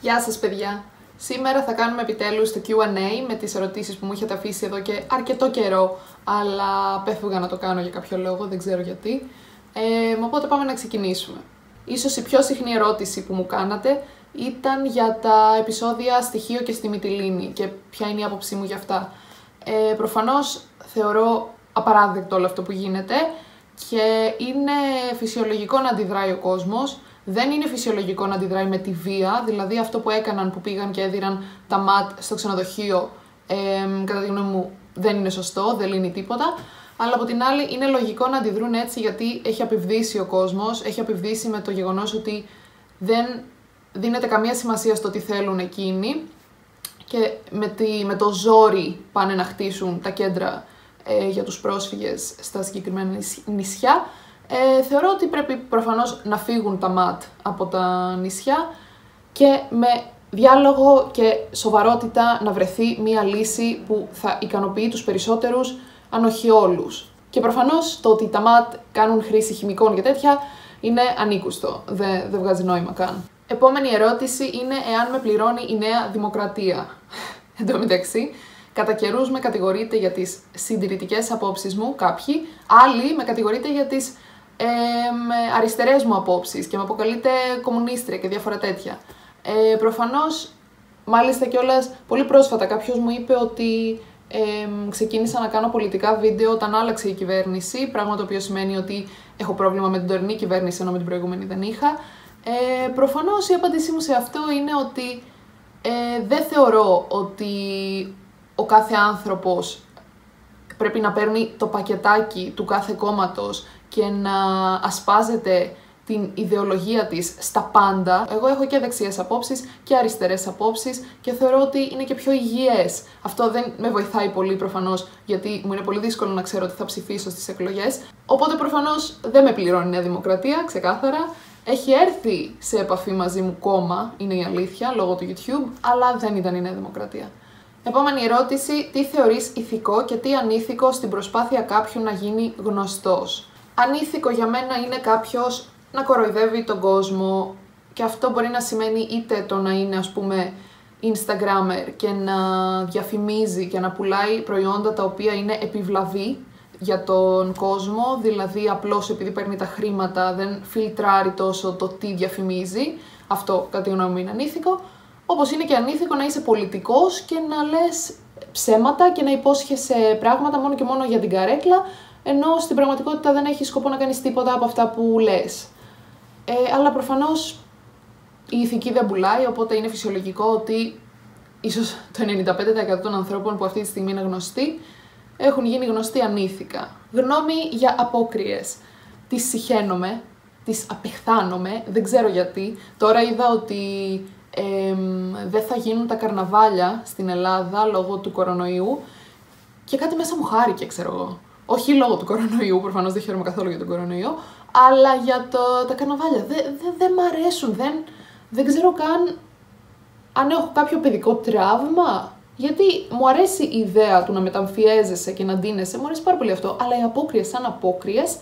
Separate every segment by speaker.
Speaker 1: Γεια σας παιδιά! Σήμερα θα κάνουμε επιτέλους το Q&A με τις ερωτήσεις που μου έχετε αφήσει εδώ και αρκετό καιρό, αλλά πέφυγα να το κάνω για κάποιο λόγο, δεν ξέρω γιατί. Ε, οπότε πάμε να ξεκινήσουμε. Ίσως η πιο συχνή ερώτηση που μου κάνατε ήταν για τα επεισόδια στοιχείο και στη Μυτιλίνη και ποια είναι η άποψή μου για αυτά. Ε, προφανώς θεωρώ απαράδεκτο όλο αυτό που γίνεται και είναι φυσιολογικό να αντιδράει ο κόσμος, δεν είναι φυσιολογικό να αντιδράει με τη βία, δηλαδή αυτό που έκαναν που πήγαν και έδιραν τα ματ στο ξενοδοχείο, ε, κατά τη γνώμη μου δεν είναι σωστό, δεν λύνει τίποτα. Αλλά από την άλλη είναι λογικό να αντιδρούν έτσι γιατί έχει απειβδίσει ο κόσμος, έχει απειβδίσει με το γεγονός ότι δεν δίνεται καμία σημασία στο τι θέλουν εκείνοι και με, τη, με το ζόρι πάνε να χτίσουν τα κέντρα ε, για τους πρόσφυγες στα συγκεκριμένα νησιά ε, θεωρώ ότι πρέπει προφανώς να φύγουν τα ΜΑΤ από τα νησιά και με διάλογο και σοβαρότητα να βρεθεί μία λύση που θα ικανοποιεί τους περισσότερους, αν όχι όλους. Και προφανώς το ότι τα ΜΑΤ κάνουν χρήση χημικών και τέτοια είναι ανήκουστο, δεν, δεν βγάζει νόημα καν. Επόμενη ερώτηση είναι εάν με πληρώνει η νέα δημοκρατία. Εν τω μεταξύ, κατά καιρούς με κατηγορείτε για τις συντηρητικές απόψεις μου, κάποιοι, άλλοι με κατηγορείτε για τις ε, αριστερές μου απόψεις και με αποκαλείτε κομμουνίστρια και διάφορα τέτοια. Ε, προφανώς, μάλιστα κιόλας πολύ πρόσφατα κάποιος μου είπε ότι ε, ξεκίνησα να κάνω πολιτικά βίντεο όταν άλλαξε η κυβέρνηση, πράγμα το οποίο σημαίνει ότι έχω πρόβλημα με την τωρινή κυβέρνηση ενώ με την προηγούμενη δεν είχα. Ε, προφανώς η απάντησή μου σε αυτό είναι ότι ε, δεν θεωρώ ότι ο κάθε άνθρωπος πρέπει να παίρνει το πακετάκι του κάθε κόμματος και να ασπάζεται την ιδεολογία της στα πάντα. Εγώ έχω και δεξιές απόψεις και αριστερές απόψεις και θεωρώ ότι είναι και πιο υγιές. Αυτό δεν με βοηθάει πολύ προφανώς γιατί μου είναι πολύ δύσκολο να ξέρω τι θα ψηφίσω στις εκλογές. Οπότε προφανώς δεν με πληρώνει η Νέα Δημοκρατία, ξεκάθαρα. Έχει έρθει σε επαφή μαζί μου κόμμα, είναι η αλήθεια, λόγω του YouTube, αλλά δεν ήταν η Νέα Δημοκρατία. Επόμενη ερώτηση, τι θεωρείς ηθικό και τι ανήθικο στην προσπάθεια κάποιου να γίνει γνωστός; Ανήθικο για μένα είναι κάποιος να κοροϊδεύει τον κόσμο και αυτό μπορεί να σημαίνει είτε το να είναι ας πούμε Instagrammer και να διαφημίζει και να πουλάει προϊόντα τα οποία είναι επιβλαβή για τον κόσμο, δηλαδή απλώς επειδή παίρνει τα χρήματα δεν φιλτράρει τόσο το τι διαφημίζει, αυτό κατά τη γνώμη μου είναι ανήθικο, όπως είναι και ανήθικο να είσαι πολιτικός και να λες ψέματα και να υπόσχεσαι πράγματα μόνο και μόνο για την καρέκλα, ενώ στην πραγματικότητα δεν έχει σκοπό να κάνεις τίποτα από αυτά που λες. Ε, αλλά προφανώς η ηθική δεν πουλάει, οπότε είναι φυσιολογικό ότι ίσως το 95% των ανθρώπων που αυτή τη στιγμή είναι γνωστοί έχουν γίνει γνωστοί ανήθικα. Γνώμη για απόκριες. Τις συχαίνομαι, τις απεχθάνομαι, δεν ξέρω γιατί. Τώρα είδα ότι ε, δεν θα γίνουν τα καρναβάλια στην Ελλάδα λόγω του κορονοϊού και κάτι μέσα μου χάρηκε, ξέρω εγώ. Όχι λόγω του κορονοϊού, προφανώς δεν χαίρομαι καθόλου για τον κορονοϊό, αλλά για το, τα καρναβάλια. Δεν δε, δε μ' αρέσουν, δεν, δεν ξέρω καν αν έχω κάποιο παιδικό τραύμα. Γιατί μου αρέσει η ιδέα του να μεταμφιέζεσαι και να ντύνεσαι, μου αρέσει πάρα πολύ αυτό, αλλά οι απόκριες σαν απόκριες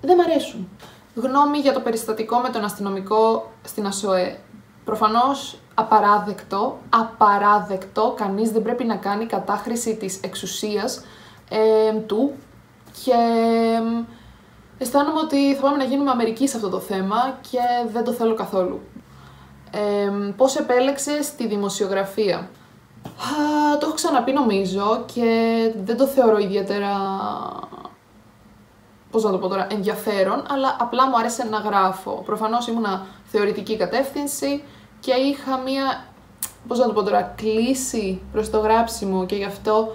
Speaker 1: δεν μ' αρέσουν. Γνώμη για το περιστατικό με τον αστυνομικό στην ΑΣΟΕ. Προφανώς απαράδεκτο, απαράδεκτο, κανείς δεν πρέπει να κάνει κατάχρηση της εξουσίας ε, του και αισθάνομαι ότι θα πάμε να γίνουμε Αμερική σε αυτό το θέμα και δεν το θέλω καθόλου. Ε, πώς επέλεξες τη δημοσιογραφία; Α, το έχω ξαναπεί νομίζω και δεν το θεωρώ ιδιαίτερα πώς να το πω τώρα, ενδιαφέρον, αλλά απλά μου άρεσε να γράφω. Προφανώς ήμουνα θεωρητική κατεύθυνση και είχα μία, πώς να το πω τώρα, κλίση προς το γράψιμο και γι' αυτό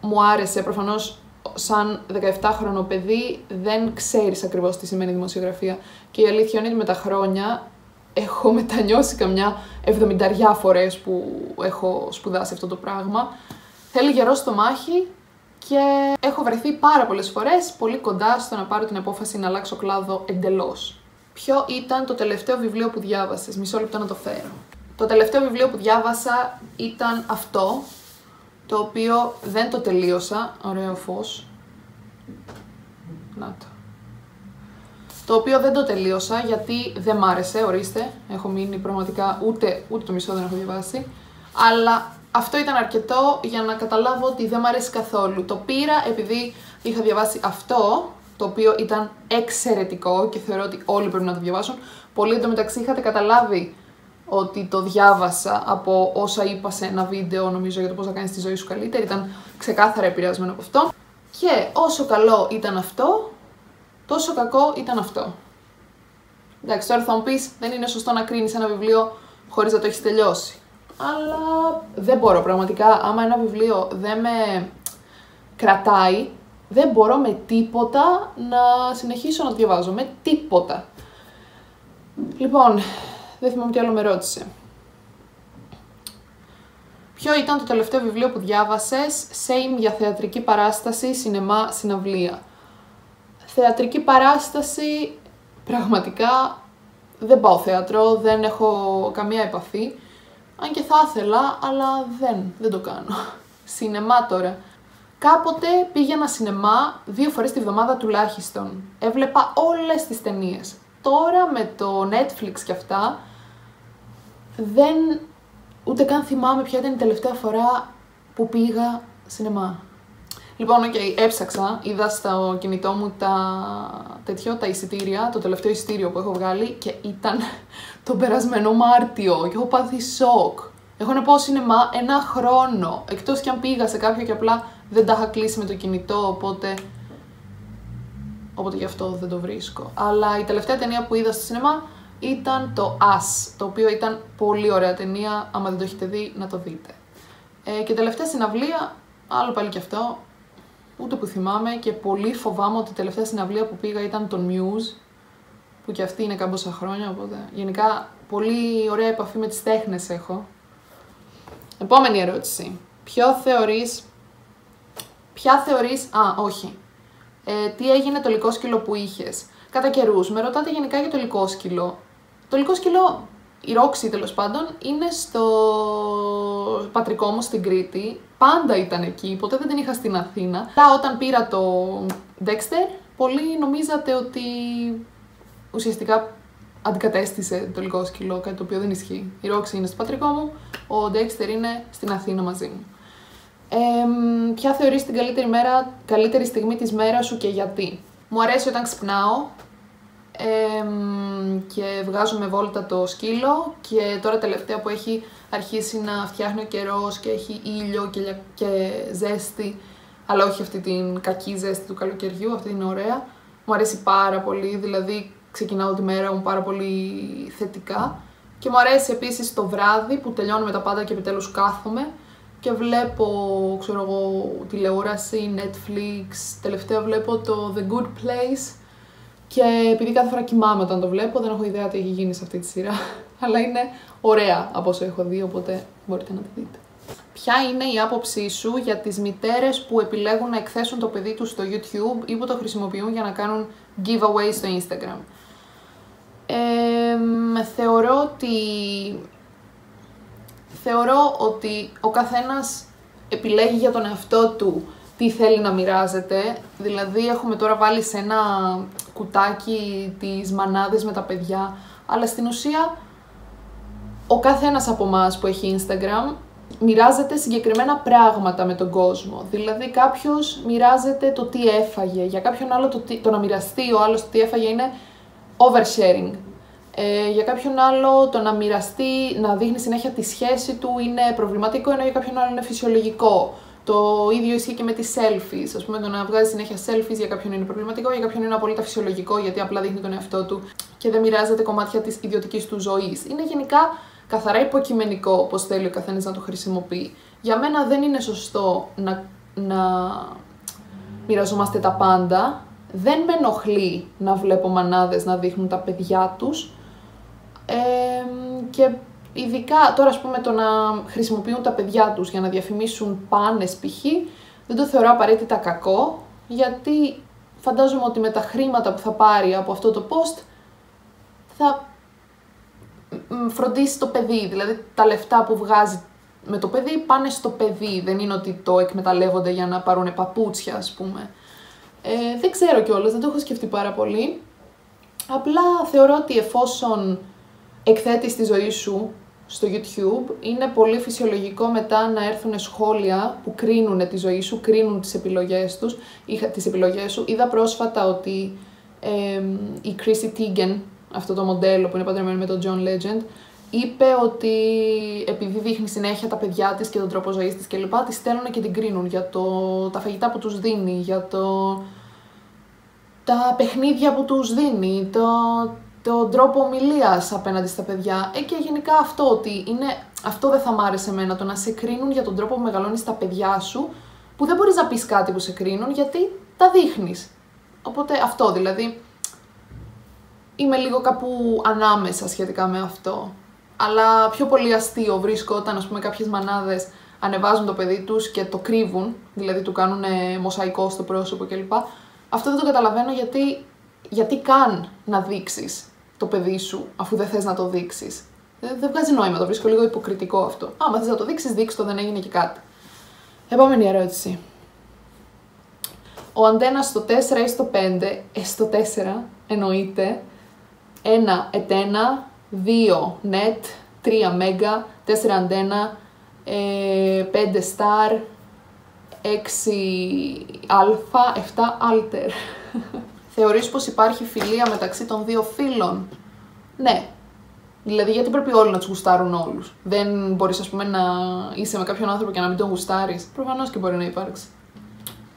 Speaker 1: μου άρεσε. Προφανώς σαν 17χρονο παιδί δεν ξέρεις ακριβώς τι σημαίνει δημοσιογραφία και η αλήθεια είναι ότι με τα χρόνια έχω μετανιώσει καμιά εβδομηνταριά φορές που έχω σπουδάσει αυτό το πράγμα. Θέλει γερό στο μάχη και έχω βρεθεί πάρα πολλές φορές πολύ κοντά στο να πάρω την απόφαση να αλλάξω κλάδο εντελώς. Ποιο ήταν το τελευταίο βιβλίο που διάβασες, μισό λεπτό να το φέρω. Το τελευταίο βιβλίο που διάβασα ήταν αυτό, το οποίο δεν το τελείωσα, ωραίο φως. Να το. το οποίο δεν το τελείωσα γιατί δεν μ' άρεσε, ορίστε, έχω μείνει πραγματικά ούτε, ούτε το μισό δεν έχω διαβάσει, αλλά αυτό ήταν αρκετό για να καταλάβω ότι δεν μ' αρέσει καθόλου. Το πήρα επειδή είχα διαβάσει αυτό, το οποίο ήταν εξαιρετικό και θεωρώ ότι όλοι πρέπει να το διαβάσουν. Πολλοί εντωμεταξύ είχατε καταλάβει ότι το διάβασα από όσα είπα σε ένα βίντεο, νομίζω, για το πώς να κάνεις τη ζωή σου καλύτερη. Ήταν ξεκάθαρα επηρεασμένο από αυτό. Και όσο καλό ήταν αυτό, τόσο κακό ήταν αυτό. Εντάξει, τώρα θα μου πεις, δεν είναι σωστό να κρίνεις ένα βιβλίο χωρίς να το έχεις τελειώσει. Αλλά δεν μπορώ πραγματικά, άμα ένα βιβλίο δεν με κρατάει, δεν μπορώ με τίποτα να συνεχίσω να το διαβάζω. Με τίποτα. Λοιπόν, δεν θυμάμαι τι άλλο με ρώτησε. Ποιο ήταν το τελευταίο βιβλίο που διάβασες, same για θεατρική παράσταση, σινεμά, συναυλία. Θεατρική παράσταση, πραγματικά δεν πάω θέατρο, δεν έχω καμία επαφή. Αν και θα ήθελα, αλλά δεν, δεν το κάνω. Σινεμά τώρα. Κάποτε πήγαινα σινεμά δύο φορές τη βδομάδα τουλάχιστον. Έβλεπα όλες τις ταινίες. Τώρα με το Netflix και αυτά, δεν ούτε καν θυμάμαι ποια ήταν η τελευταία φορά που πήγα σινεμά. Λοιπόν, OK, okay, έψαξα, είδα στο κινητό μου τα τέτοιο, τα εισιτήρια, το τελευταίο εισιτήριο που έχω βγάλει και ήταν τον περασμένο Μάρτιο και έχω πάθει σοκ. Έχω να πάω σινεμά ένα χρόνο, εκτός κι αν πήγα σε κάποιο και απλά δεν τα είχα κλείσει με το κινητό, οπότε... Οπότε γι' αυτό δεν το βρίσκω. Αλλά η τελευταία ταινία που είδα στο σινεμά ήταν το As, το οποίο ήταν πολύ ωραία ταινία, άμα δεν το έχετε δει να το δείτε. Ε, και τελευταία συναυλία, άλλο πάλι και αυτό, ούτε που θυμάμαι και πολύ φοβάμαι ότι η τελευταία συναυλία που πήγα ήταν τον Muse, που και αυτή είναι κάμποσα χρόνια, οπότε γενικά πολύ ωραία επαφή με τις τέχνες έχω. Επόμενη ερώτηση. Ποιο θεωρείς... Ποια θεωρείς... Α, όχι. Ε, τι έγινε το λικόσκυλο που είχες; Κατά καιρούς, με ρωτάτε γενικά για το λικόσκυλο. Το λικόσκυλο, η Ρόξη τέλος πάντων, είναι στο πατρικό μου στην Κρήτη. Πάντα ήταν εκεί, ποτέ δεν την είχα στην Αθήνα. Αλλά όταν πήρα το Dexter, πολλοί νομίζατε ότι ουσιαστικά αντικατέστησε το λικόσκυλο, κάτι το οποίο δεν ισχύει. Η Ρόξη είναι στο πατρικό μου, ο Dexter είναι στην Αθήνα μαζί μου. Ε, ποια θεωρείς την καλύτερη, μέρα, καλύτερη στιγμή της μέρας σου και γιατί; Μου αρέσει όταν ξυπνάω, και βγάζουμε βόλτα το σκύλο και τώρα τελευταία που έχει αρχίσει να φτιάχνει ο καιρός και έχει ήλιο και, και ζέστη αλλά όχι αυτή την κακή ζέστη του καλοκαιριού, αυτή είναι ωραία. Μου αρέσει πάρα πολύ, δηλαδή ξεκινάω τη μέρα μου πάρα πολύ θετικά. Και μου αρέσει επίσης το βράδυ που τελειώνουμε τα πάντα και επιτέλους κάθομαι και βλέπω, ξέρω εγώ, τηλεόραση, Netflix, τελευταία βλέπω το The Good Place και επειδή κάθε φορά κοιμάμαι όταν το βλέπω, δεν έχω ιδέα τι έχει γίνει σε αυτή τη σειρά. Αλλά είναι ωραία από όσο έχω δει, οπότε μπορείτε να τη δείτε. Ποια είναι η άποψή σου για τις μητέρες που επιλέγουν να εκθέσουν το παιδί τους στο YouTube ή που το χρησιμοποιούν για να κάνουν giveaway στο Instagram; Ε, θεωρώ ότι... Θεωρώ ότι ο καθένας επιλέγει για τον εαυτό του τι θέλει να μοιράζεται. Δηλαδή έχουμε τώρα βάλει σε ένα κουτάκι τις μανάδες με τα παιδιά, αλλά στην ουσία ο καθένας από εμάς που έχει Instagram μοιράζεται συγκεκριμένα πράγματα με τον κόσμο. Δηλαδή κάποιος μοιράζεται το τι έφαγε, για κάποιον άλλο το, το να μοιραστεί ο άλλος το τι έφαγε είναι oversharing. Ε, για κάποιον άλλο το να μοιραστεί, να δείχνει συνέχεια τη σχέση του είναι προβληματικό, ενώ για κάποιον άλλο είναι φυσιολογικό. Το ίδιο ισχύει και με τις selfies. Α πούμε, το να βγάζει συνέχεια selfies για κάποιον είναι προβληματικό, για κάποιον είναι απόλυτα φυσιολογικό γιατί απλά δείχνει τον εαυτό του και δεν μοιράζεται κομμάτια της ιδιωτικής του ζωής. Είναι γενικά καθαρά υποκειμενικό πώς θέλει ο καθένας να το χρησιμοποιεί. Για μένα δεν είναι σωστό να, να μοιραζόμαστε τα πάντα. Δεν με ενοχλεί να βλέπω μανάδες να δείχνουν τα παιδιά τους ε, και Ειδικά τώρα, ας πούμε, το να χρησιμοποιούν τα παιδιά τους για να διαφημίσουν πάνες π.χ. δεν το θεωρώ απαραίτητα κακό, γιατί φαντάζομαι ότι με τα χρήματα που θα πάρει από αυτό το post θα φροντίσει το παιδί, δηλαδή τα λεφτά που βγάζει με το παιδί πάνε στο παιδί, δεν είναι ότι το εκμεταλλεύονται για να πάρουν παπούτσια ας πούμε. Ε, δεν ξέρω κιόλας, δεν το έχω σκεφτεί πάρα πολύ. Απλά θεωρώ ότι εφόσον εκθέτεις τη ζωή σου στο YouTube, είναι πολύ φυσιολογικό μετά να έρθουν σχόλια που κρίνουν τη ζωή σου, κρίνουν τις επιλογές, τους, τις επιλογές σου. Είδα πρόσφατα ότι η Chrissy Teigen, αυτό το μοντέλο που είναι παντρεμένο με τον John Legend, είπε ότι επειδή δείχνει συνέχεια τα παιδιά της και τον τρόπο ζωής της κλπ. Τη στέλνουν και την κρίνουν για το, τα φαγητά που τους δίνει, για το, τα παιχνίδια που τους δίνει, το, τον τρόπο ομιλίας απέναντι στα παιδιά. Ε, και γενικά αυτό ότι είναι, αυτό δεν θα μ' άρεσε εμένα, το να σε κρίνουν για τον τρόπο που μεγαλώνεις τα παιδιά σου, που δεν μπορείς να πεις κάτι που σε κρίνουν γιατί τα δείχνεις. Οπότε αυτό δηλαδή. Είμαι λίγο κάπου ανάμεσα σχετικά με αυτό. Αλλά πιο πολύ αστείο βρίσκω όταν ας πούμε κάποιες μανάδες ανεβάζουν το παιδί τους και το κρύβουν, δηλαδή του κάνουν μοσαϊκό στο πρόσωπο κλπ. Αυτό δεν το καταλαβαίνω γιατί, γιατί καν να δείξεις το παιδί σου αφού δεν θες να το δείξεις; Δεν, δεν βγάζει νόημα, το βρίσκω λίγο υποκριτικό αυτό. Άμα θες να το δείξεις, δείξ το, δεν έγινε και κάτι. Επόμενη ερώτηση. Ο αντένας στο 4 ή στο 5, ε, στο 4 εννοείται, 1 ετένα, 2 net, 3 mega, 4 αντένα, 5 star, 6 αλφα, 7 alter. Θεωρείς πως υπάρχει φιλία μεταξύ των δύο φίλων; Ναι. Δηλαδή, γιατί πρέπει όλοι να τους γουστάρουν όλους; Δεν μπορείς, ας πούμε, να είσαι με κάποιον άνθρωπο και να μην τον γουστάρεις; Προφανώς και μπορεί να υπάρξει.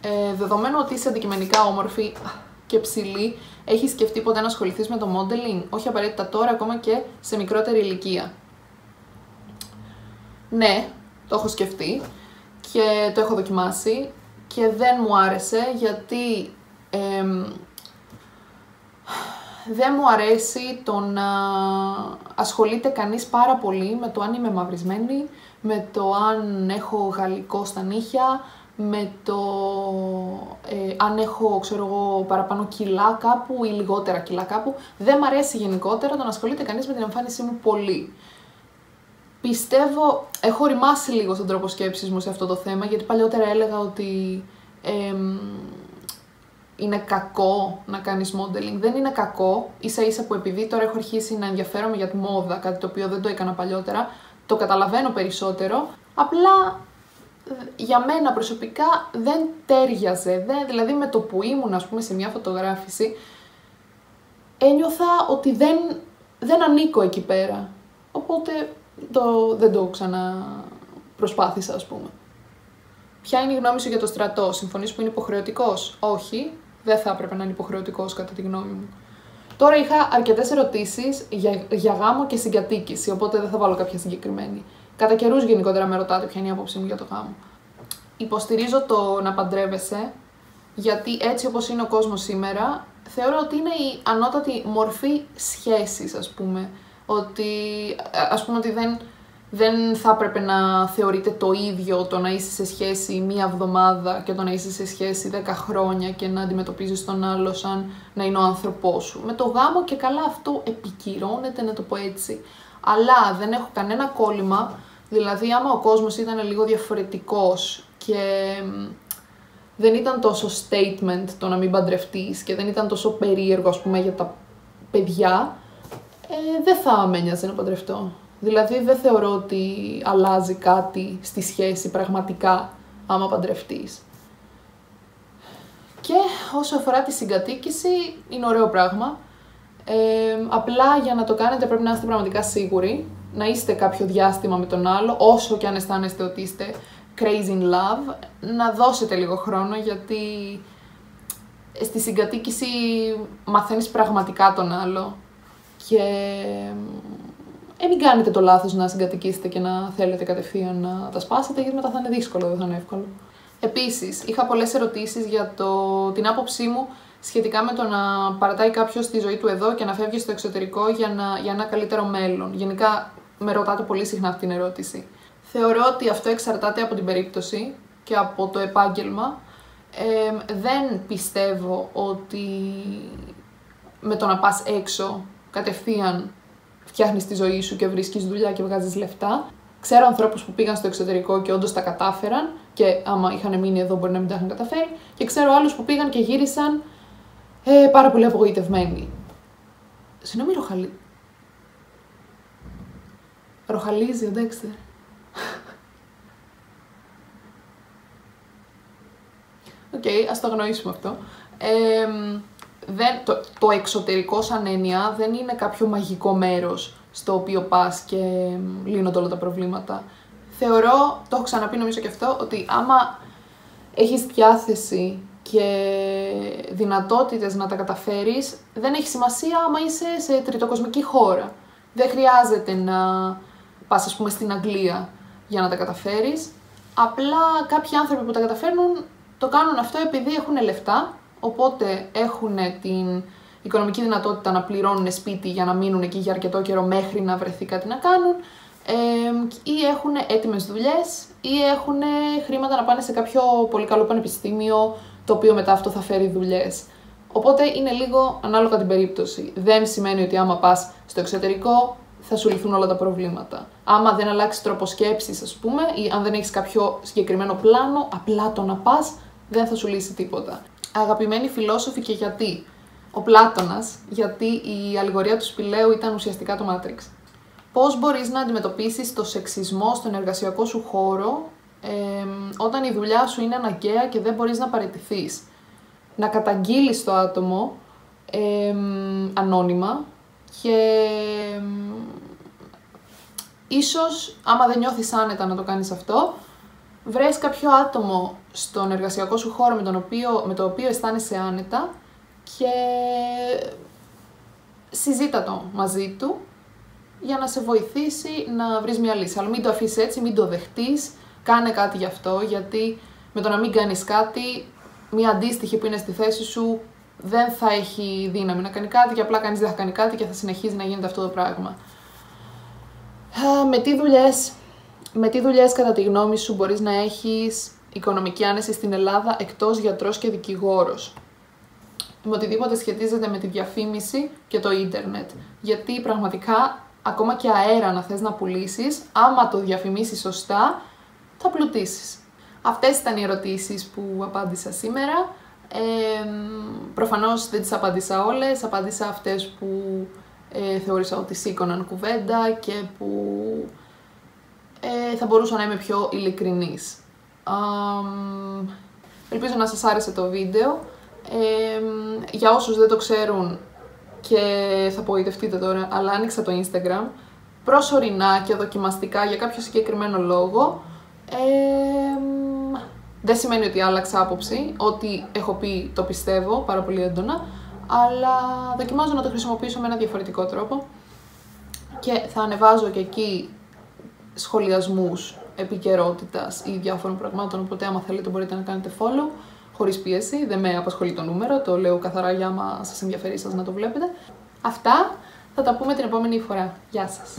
Speaker 1: Ε, δεδομένου ότι είσαι αντικειμενικά όμορφη και ψηλή, έχεις σκεφτεί ποτέ να ασχοληθείς με το modeling, όχι απαραίτητα τώρα, ακόμα και σε μικρότερη ηλικία. Ναι, το έχω σκεφτεί και το έχω δοκιμάσει και δεν μου άρεσε γιατί δεν μου αρέσει το να ασχολείται κανείς πάρα πολύ με το αν είμαι μαυρισμένη, με το αν έχω γαλλικό στα νύχια, με το ε, αν έχω, ξέρω εγώ, παραπάνω κιλά κάπου ή λιγότερα κιλά κάπου. Δεν μου αρέσει γενικότερα το να ασχολείται κανείς με την εμφάνισή μου πολύ. Πιστεύω, έχω ρημάσει λίγο στον τρόπο σκέψης μου σε αυτό το θέμα, γιατί παλιότερα έλεγα ότι είναι κακό να κάνεις modeling. Δεν είναι κακό, ίσα ίσα που επειδή τώρα έχω αρχίσει να ενδιαφέρομαι για τη μόδα, κάτι το οποίο δεν το έκανα παλιότερα, το καταλαβαίνω περισσότερο, απλά ε, για μένα προσωπικά δεν τέριαζε, δεν, δηλαδή με το που ήμουν ας πούμε σε μια φωτογράφηση, ένιωθα ότι δεν, δεν ανήκω εκεί πέρα. Οπότε το, δεν το ξανά προσπάθησα ας πούμε. Ποια είναι η γνώμη σου για το στρατό, συμφωνείς που είναι υποχρεωτικός, όχι, δεν θα έπρεπε να είναι υποχρεωτικός κατά τη γνώμη μου. Τώρα είχα αρκετές ερωτήσεις για, για γάμο και συγκατοίκηση, οπότε δεν θα βάλω κάποια συγκεκριμένη. Κατά καιρούς γενικότερα με ρωτάτε ποια είναι η άποψή μου για το γάμο. Υποστηρίζω το να παντρεύεσαι, γιατί έτσι όπως είναι ο κόσμος σήμερα, θεωρώ ότι είναι η ανώτατη μορφή σχέσης, ας πούμε. Ότι, ας πούμε ότι δεν, δεν θα έπρεπε να θεωρείται το ίδιο το να είσαι σε σχέση μία εβδομάδα και το να είσαι σε σχέση δέκα χρόνια και να αντιμετωπίζεις τον άλλο σαν να είναι ο άνθρωπός σου. Με το γάμο και καλά αυτό επικυρώνεται, να το πω έτσι. Αλλά δεν έχω κανένα κόλλημα, δηλαδή άμα ο κόσμος ήταν λίγο διαφορετικός και δεν ήταν τόσο statement το να μην παντρευτείς και δεν ήταν τόσο περίεργο ας πούμε για τα παιδιά, ε, δεν θα με να παντρευτώ. Δηλαδή δεν θεωρώ ότι αλλάζει κάτι στη σχέση πραγματικά άμα παντρευτείς. Και όσο αφορά τη συγκατοίκηση, είναι ωραίο πράγμα. Ε, απλά για να το κάνετε πρέπει να είστε πραγματικά σίγουροι, να είστε κάποιο διάστημα με τον άλλο, όσο και αν αισθάνεστε ότι είστε crazy in love, να δώσετε λίγο χρόνο γιατί στη συγκατοίκηση μαθαίνεις πραγματικά τον άλλο και ε, μην κάνετε το λάθος να συγκατοικήσετε και να θέλετε κατευθείαν να τα σπάσετε, γιατί μετά θα είναι δύσκολο, δεν θα είναι εύκολο. Επίσης, είχα πολλές ερωτήσεις για το, την άποψή μου σχετικά με το να παρατάει κάποιος τη ζωή του εδώ και να φεύγει στο εξωτερικό για, να, για ένα καλύτερο μέλλον. Γενικά, με ρωτάτε πολύ συχνά αυτή την ερώτηση. Θεωρώ ότι αυτό εξαρτάται από την περίπτωση και από το επάγγελμα. Ε, δεν πιστεύω ότι με το να πας έξω κατευθείαν φτιάχνεις τη ζωή σου και βρίσκεις δουλειά και βγάζεις λεφτά. Ξέρω ανθρώπους που πήγαν στο εξωτερικό και όντως τα κατάφεραν και άμα είχαν μείνει εδώ μπορεί να μην τα είχαν καταφέρει. Και ξέρω άλλους που πήγαν και γύρισαν ε, πάρα πολύ απογοητευμένοι. Συγγνώμη, ροχαλί. Ροχαλίζει ο Ντέξτερ. OK, okay, ας το αγνοήσουμε αυτό. Ε, δεν, το, το εξωτερικό σαν έννοια δεν είναι κάποιο μαγικό μέρος στο οποίο πας και λύνονται όλα τα προβλήματα. Θεωρώ, το έχω ξαναπεί νομίζω και αυτό, ότι άμα έχεις διάθεση και δυνατότητες να τα καταφέρεις, δεν έχει σημασία άμα είσαι σε τριτοκοσμική χώρα. Δεν χρειάζεται να πας ας πούμε στην Αγγλία για να τα καταφέρεις. Απλά κάποιοι άνθρωποι που τα καταφέρνουν το κάνουν αυτό επειδή έχουν λεφτά, οπότε έχουν την οικονομική δυνατότητα να πληρώνουν σπίτι για να μείνουν εκεί για αρκετό καιρό μέχρι να βρεθεί κάτι να κάνουν ή έχουν έτοιμες δουλειές ή έχουν χρήματα να πάνε σε κάποιο πολύ καλό πανεπιστήμιο το οποίο μετά αυτό θα φέρει δουλειές. Οπότε είναι λίγο ανάλογα την περίπτωση. Δεν σημαίνει ότι άμα πας στο εξωτερικό θα σου λυθούν όλα τα προβλήματα. Άμα δεν αλλάξει τρόπο σκέψης, ας πούμε, ή αν δεν έχεις κάποιο συγκεκριμένο πλάνο, απλά το να πας δεν θα σου λύσει τίποτα. Αγαπημένοι φιλόσοφοι και γιατί. Ο Πλάτωνας, γιατί η αλληγορία του σπηλαίου ήταν ουσιαστικά το Matrix. Πώς μπορείς να αντιμετωπίσεις το σεξισμό στον εργασιακό σου χώρο ε, όταν η δουλειά σου είναι αναγκαία και δεν μπορείς να παραιτηθείς; Να καταγγείλεις το άτομο ε, ανώνυμα και ίσως άμα δεν νιώθεις άνετα να το κάνεις αυτό, βρες κάποιο άτομο στον εργασιακό σου χώρο με, τον οποίο, με το οποίο αισθάνεσαι άνετα και συζήτα το μαζί του για να σε βοηθήσει να βρεις μια λύση. Αλλά μην το αφήσεις έτσι, μην το δεχτείς, κάνε κάτι γι' αυτό, γιατί με το να μην κάνεις κάτι, μια αντίστοιχη που είναι στη θέση σου δεν θα έχει δύναμη να κάνει κάτι και απλά κανείς δεν θα κάνει κάτι και θα συνεχίζει να γίνεται αυτό το πράγμα. Με τι δουλειές, με τι δουλειές κατά τη γνώμη σου μπορείς να έχεις οικονομική άνεση στην Ελλάδα εκτός γιατρός και δικηγόρος; Με οτιδήποτε σχετίζεται με τη διαφήμιση και το ίντερνετ. Γιατί πραγματικά ακόμα και αέρα να θες να πουλήσεις, άμα το διαφημίσεις σωστά, θα πλουτίσεις. Αυτές ήταν οι ερωτήσεις που απάντησα σήμερα. Ε, προφανώς δεν τις απάντησα όλες, απάντησα αυτές που ε, θεώρησα ότι σήκωναν κουβέντα και που ε, θα μπορούσα να είμαι πιο ειλικρινής. ελπίζω να σας άρεσε το βίντεο. Ε, για όσους δεν το ξέρουν και θα απογοητευτείτε τώρα, αλλά άνοιξα το Instagram προσωρινά και δοκιμαστικά για κάποιο συγκεκριμένο λόγο. Ε, δεν σημαίνει ότι άλλαξα άποψη, ότι έχω πει το πιστεύω πάρα πολύ έντονα, αλλά δοκιμάζω να το χρησιμοποιήσω με ένα διαφορετικό τρόπο και θα ανεβάζω και εκεί σχολιασμούς επικαιρότητας ή διάφορων πραγμάτων, οπότε άμα θέλετε μπορείτε να κάνετε follow χωρίς πίεση, δεν με απασχολεί το νούμερο, το λέω καθαρά για άμα σας ενδιαφέρει σας να το βλέπετε. Αυτά θα τα πούμε την επόμενη φορά. Γεια σας!